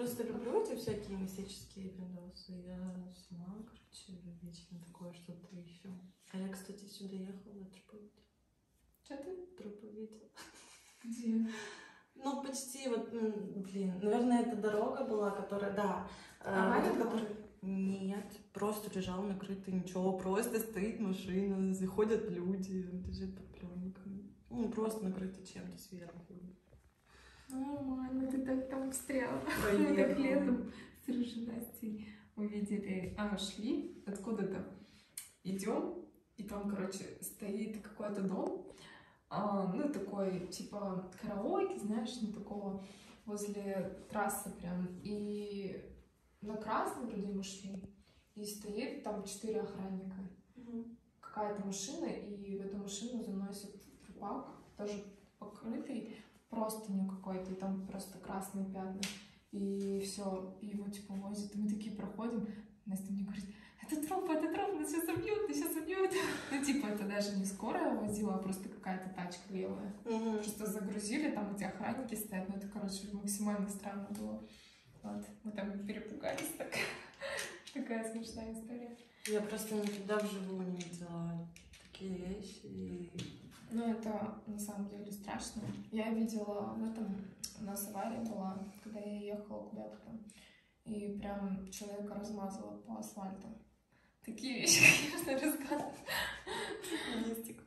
просто люблю эти всякие мистические видосы. Я сама, короче, вечно такое что-то ищу. А я, кстати, сюда ехала труповидь. Что ты? Труповидь. Где? Ну, почти вот, блин, наверное, это дорога была, которая, да. э, вот была? которая- Нет, просто лежал накрытый, ничего, просто стоит машина, заходят люди, лежит под пленкой. Ну, просто накрытый чем-то сверху. Нормально, ты так там встряла. Мы так летом с Рыжей Настей увидели, а, шли откуда-то, идем, и там, короче, стоит какой-то дом, а, ну, такой, типа, караоке, знаешь, ну, такого, возле трассы прям, и на красный вроде мы шли, и стоит там четыре охранника, какая-то машина, и в эту машину заносит трупак, тоже покрытый простынью какой-то, и там просто красные пятна. И все, его типа возят, и мы такие проходим, Настя мне говорит, это труп, это труп, нас сейчас убьют, нас сейчас убьют. Ну, типа, это даже не скорая возила, а просто какая-то тачка левая. Мгм. Просто загрузили, там эти охранники стоят, ну, это, короче, максимально странно было. Вот, мы там перепугались так. Такая смешная история. Я просто никогда вживую не видела и Ну, это на самом деле страшно. Я видела в этом, у нас авария была, когда я ехала куда-то там, и прям человека размазала по асфальту. Такие вещи, конечно, рассказывать. Мистика.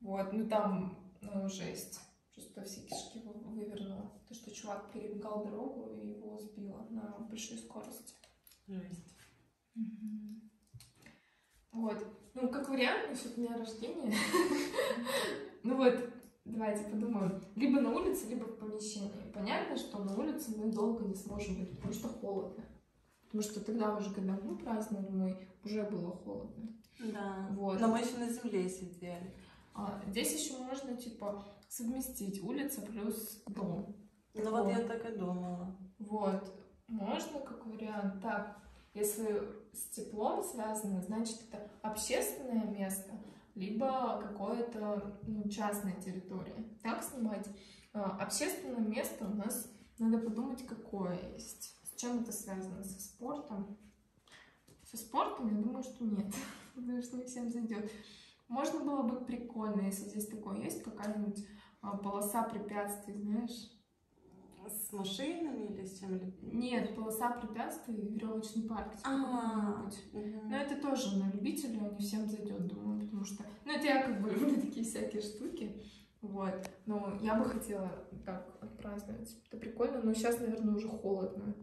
Вот, ну там, ну, жесть. Просто все кишки вы- вывернуло. То, что чувак перебегал дорогу и его сбило на большой скорости. Жесть. Вот. Ну, как вариант, насчет дня рождения. Ну вот, давайте подумаем. Либо на улице, либо в помещении. Понятно, что на улице мы долго не сможем быть, потому что холодно. Потому что тогда уже, когда мы праздновали, мы уже было холодно. Да. Вот. Но мы еще на земле сидели. А здесь еще можно, типа, совместить улица плюс дом. Ну вот Вот. я так и думала. Вот. Можно как вариант. Так, если с теплом связано, значит, это общественное место, либо какое-то ну, частная территория. Так снимать. А, общественное место у нас надо подумать, какое есть. С чем это связано? Со спортом? Со спортом, я думаю, что нет. Потому что не всем зайдет. Можно было бы прикольно, если здесь такое есть, какая-нибудь а, полоса препятствий, знаешь, С машинами или с чем-либо? нет, полоса препятствий, веревочный парк. типа А, мгм. Но это тоже на любителя, не всем зайдет, думаю, потому что... Ну, это я как бы люблю такие всякие штуки. Вот. Но я бы хотела так отпраздновать. Это прикольно, но сейчас, наверное, уже холодно.